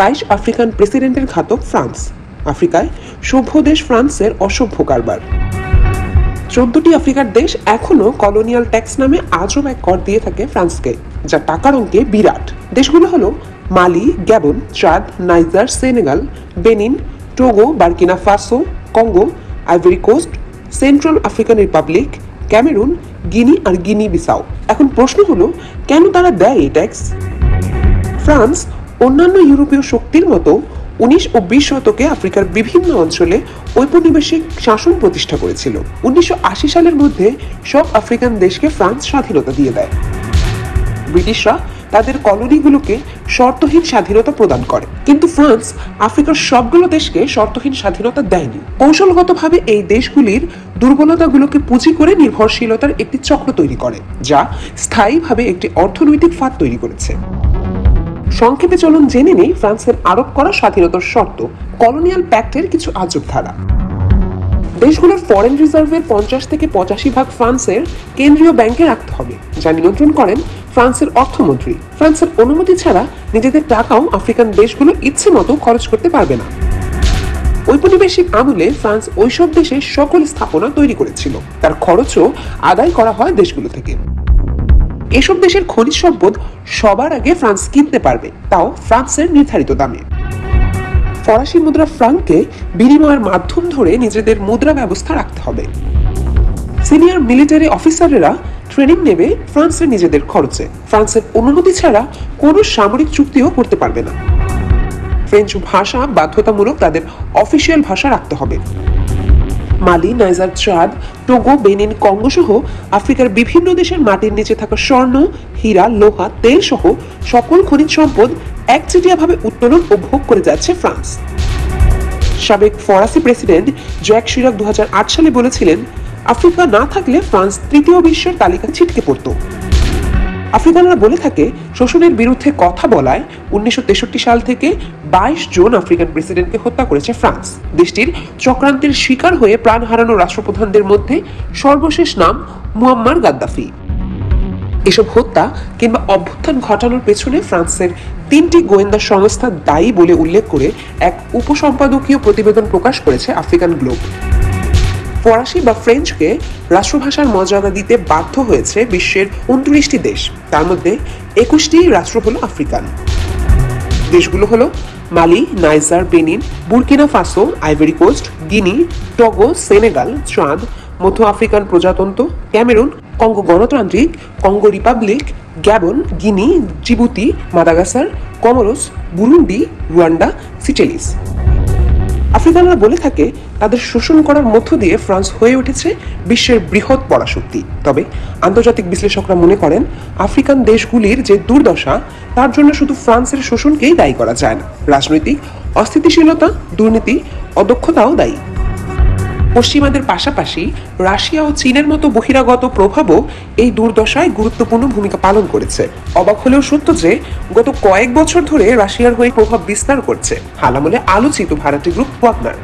তাইশ African প্রেসিডেন্টের ঘাতক France, আফ্রিকায় সভ্য দেশ ফ্রান্সের অসভ্য কারবার। চোদ্দটি আফ্রিকার দেশ এখনও কলোনিয়াল ট্যাক্স নামে আজব এক কর দিয়ে থাকে ফ্রান্সকে, যা টাকার অঙ্কে বিরাট। দেশগুলো হলো Mali, Gabon, Chad, Niger, Senegal, Benin, Togo, Burkina Faso, Congo, Ivory Coast, Central African Republic, Cameroon, Guinea আর গিনি বিসাও। এখন প্রশ্ন হলো, কেন তারা দেয় এই ট্যাক্স? ফ্রান্স অন্যান্য ইউরোপীয় শক্তির মতো উনিশ ও বিশ শতকে আফ্রিকার বিভিন্ন অঞ্চলে ঔপনিবেশিক শাসন প্রতিষ্ঠা করেছিল। উনিশশো আশি সালের মধ্যে সব আফ্রিকান দেশকে ফ্রান্স স্বাধীনতা দিয়ে দেয়। ব্রিটিশরা তাদের কলোনিগুলোকে শর্তহীন স্বাধীনতা প্রদান করে। কিন্তু ফ্রান্স আফ্রিকার সবগুলো দেশকে শর্তহীন স্বাধীনতা দেয়নি। কৌশলগতভাবে এই দেশগুলির দুর্বলতাগুলোকে পুঁজি করে নির্ভরশীলতার একটি চক্র তৈরি করে, যা স্থায়ীভাবে একটি অর্থনৈতিক ফাঁদ তৈরি করেছে। সংক্ষেপে চলুন জেনে নেই ফ্রান্সের আরোপ করা স্বাধীনতার শর্ত, কলোনিয়াল প্যাক্টের কিছু আজব ধারা। দেশগুলোর ফরেন রিজার্ভের পঞ্চাশ থেকে পঁচাশি ভাগ ফ্রান্সের কেন্দ্রীয় ব্যাংকে রাখতে হবে, যা নিয়ন্ত্রণ করেন ফ্রান্সের অর্থমন্ত্রী। ফ্রান্সের অনুমতি ছাড়া নিজেদের টাকাও আফ্রিকান দেশগুলো ইচ্ছে মতো খরচ করতে পারবে না। ঔপনিবেশিক আমলে ফ্রান্স ওইসব দেশে সকল স্থাপনা তৈরি করেছিল। তার খরচও আদায় করা হয় দেশগুলো থেকে। এসব দেশের খনিজ সম্পদ সবার আগে ফ্রান্স কিনতে পারবে, তাও ফ্রান্সের নির্ধারিত দামে। ফরাসি মুদ্রা ফ্রাঙ্ককে বিনিময়ের মাধ্যম ধরে নিজেদের মুদ্রা ব্যবস্থা রাখতে হবে। সিনিয়র মিলিটারি অফিসারেরা ট্রেনিং নেবে ফ্রান্সের নিজেদের খরচে। ফ্রান্সের অনুমতি ছাড়া কোনো সামরিক চুক্তিও করতে পারবে না। ফ্রেঞ্চ ভাষা বাধ্যতামূলক তাদের অফিসিয়াল ভাষা রাখতে হবে। Mali Niger Chad Togo, Benin Congo সহ আফ্রিকার বিভিন্ন দেশের মাটির নিচে থাকা স্বর্ণ, হীরা, লোহা, তেল সহ সকল খনিজ সম্পদ একচেটিয়াভাবে উত্তোলন ও ভোগ করে যাচ্ছে ফ্রান্স। সাবেক ফরাসি প্রেসিডেন্ট জ্যাক শিরাক দু সালে বলেছিলেন, আফ্রিকা না থাকলে ফ্রান্স তৃতীয় বিশ্বের তালিকা ছিটকে পড়তো। আফ্রিকানরা বলে থাকে, শোষণের বিরুদ্ধে কথা বলায় উনিশশো সাল থেকে বাইশ জন আফ্রিকান প্রেসিডেন্টকে হত্যা করেছে ফ্রান্স। দেশটির চক্রান্তের শিকার হয়ে প্রাণ হারানো রাষ্ট্রপ্রধানদের মধ্যে সর্বশেষ নাম মুয়াম্মার গাদ্দাফি। এসব হত্যা কিংবা অভ্যুত্থান ঘটানোর পেছনে ফ্রান্সের তিনটি গোয়েন্দা সংস্থা দায়ী বলে উল্লেখ করে এক উপসম্পাদকীয় প্রতিবেদন প্রকাশ করেছে আফ্রিকান গ্লোব। ফরাসি বা ফ্রেঞ্চকে রাষ্ট্রভাষার মর্যাদা দিতে বাধ্য হয়েছে বিশ্বের উনত্রিশটি দেশ। তার মধ্যে একুশটি রাষ্ট্র হলো আফ্রিকান। দেশগুলো হলো Mali, Niger, Benin, Burkina Faso, Ivory Coast, Guinea, Togo, Senegal, Chad, মধ্য আফ্রিকান প্রজাতন্ত্র, ক্যামেরুন, কঙ্গো গণতান্ত্রিক, Congo Republic, Gabon, Guinea, Djibouti, Madagascar, Comoros, Burundi, Rwanda, Seychelles. আফ্রিকানরা বলে থাকে, তাদের শোষণ করার মধ্য দিয়ে ফ্রান্স হয়ে উঠেছে বিশ্বের বৃহৎ পরাশক্তি। তবে আন্তর্জাতিক বিশ্লেষকরা মনে করেন, আফ্রিকান দেশগুলির যে দুর্দশা, তার জন্য শুধু ফ্রান্সের শোষণকেই দায়ী করা যায় না। রাজনৈতিক অস্থিতিশীলতা, দুর্নীতি, অদক্ষতাও দায়ী। পশ্চিমাদের পাশাপাশি রাশিয়া ও চীনের মতো বহিরাগত প্রভাবও এই দুর্দশায় গুরুত্বপূর্ণ ভূমিকা পালন করেছে। অবাক হলেও সত্য যে, গত কয়েক বছর ধরে রাশিয়ার হয়ে প্রভাব বিস্তার করছে। হালামলে আলোচিত ভারতীয় গ্রুপ ওয়াগনার।